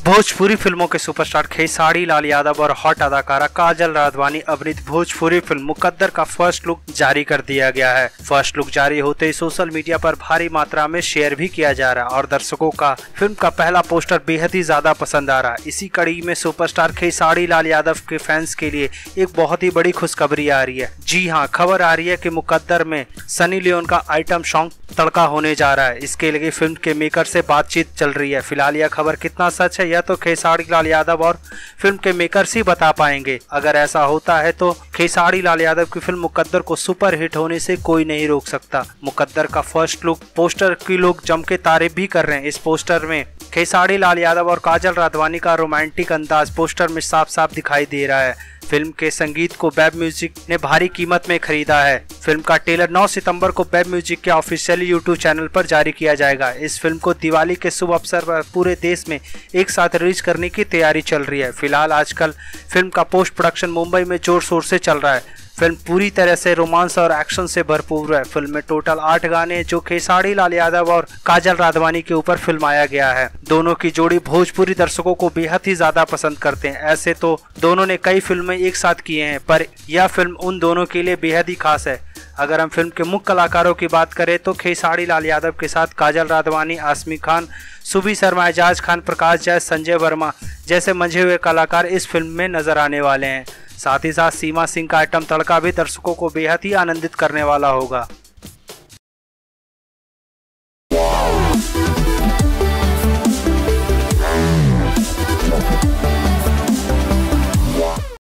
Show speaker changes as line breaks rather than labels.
भोजपुरी फ़िल्मों के सुपरस्टार खेसारी, लाल यादव और हॉट अदाकारा काजल राधवानी अभिनीत भोजपुरी फ़िल्म मुकद्दर का फ़र्स्ट लुक जारी कर दिया गया है। फ़र्स्ट लुक जारी होते ही सोशल मीडिया पर भारी मात्रा में शेयर भी किया जा रहा है और दर्शकों का फ़िल्म का पहला पोस्टर बेहद ही ज़्यादा पसंद आ रहा है। इसी कड़ी में सुपरस्टार खेसारी, लाल यादव के फैंस के लिए एक बहुत ही बड़ी खुशखबरी आ रही है। जी हाँ खबर आ रही है की मुकद्दर में सनी लियोन का आइटम सॉन्ग तड़का होने जा रहा है। इसके लिए फ़िल्म के मेकर से बातचीत चल रही है। फ़िलहाल यह खबर कितना सच है यह तो खेसारी लाल यादव और फ़िल्म के मेकर्स ही बता पाएँगे। अगर ऐसा होता है तो खेसारी लाल यादव की फ़िल्म मुकद्दर को सुपर हिट होने से कोई नहीं रोक सकता। मुकद्दर का फ़र्स्ट लुक, पोस्टर की लोग जम के तारीफ़ भी कर रहे हैं इस पोस्टर में। खेसारी लाल यादव और काजल राधवानी का रोमांटिक अंदाज पोस्टर में साफ़ साफ़ दिखाई दे रहा है। फ़िल्म के संगीत को वेब म्यूज़िक ने भारी कीमत में खरीदा है। फ़िल्म का ट्रेलर 9 सितंबर को वेब म्यूज़िक के ऑफिशियल यूट्यूब चैनल पर जारी किया जाएगा। इस फ़िल्म को दिवाली के शुभ अवसर पर पूरे देश में एक साथ रिलीज़ करने की तैयारी चल रही है। फ़िलहाल आजकल फ़िल्म का पोस्ट प्रोडक्शन मुंबई में ज़ोर शोर से चल रहा है। फ़िल्म पूरी तरह से रोमांस और एक्शन से भरपूर है। फ़िल्म में टोटल आठ गाने, जो खेसारी, लाल यादव और काजल राधवानी के ऊपर फिल्माया गया है। दोनों की जोड़ी भोजपुरी दर्शकों को बेहद ही ज़्यादा पसंद करते हैं। ऐसे तो दोनों ने कई फ़िल्में एक साथ किए हैं, पर यह फ़िल्म उन दोनों के लिए बेहद ही खास है। अगर हम फ़िल्म के मुख्य कलाकारों की बात करें तो खेसारी, लाल यादव के साथ काजल राधवानी, आसमी खान, सुबी शर्मा, एजाज खान, प्रकाश जय, संजय वर्मा जैसे मंझे हुए कलाकार इस फ़िल्म में नज़र आने वाले हैं। साथ ही साथ सीमा सिंह का आइटम तड़का भी दर्शकों को बेहद ही आनंदित करने वाला होगा।